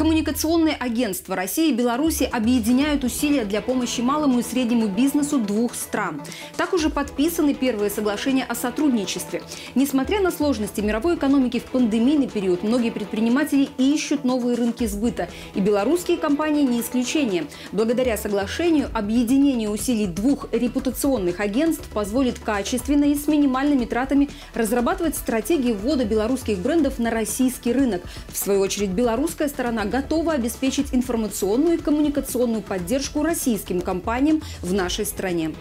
Коммуникационные агентства России и Беларуси объединяют усилия для помощи малому и среднему бизнесу двух стран. Так уже подписаны первые соглашения о сотрудничестве. Несмотря на сложности мировой экономики в пандемийный период, многие предприниматели ищут новые рынки сбыта. И белорусские компании не исключение. Благодаря соглашению объединение усилий двух репутационных агентств позволит качественно и с минимальными тратами разрабатывать стратегии ввода белорусских брендов на российский рынок. В свою очередь, белорусская сторона готова обеспечить информационную и коммуникационную поддержку российским компаниям в нашей стране.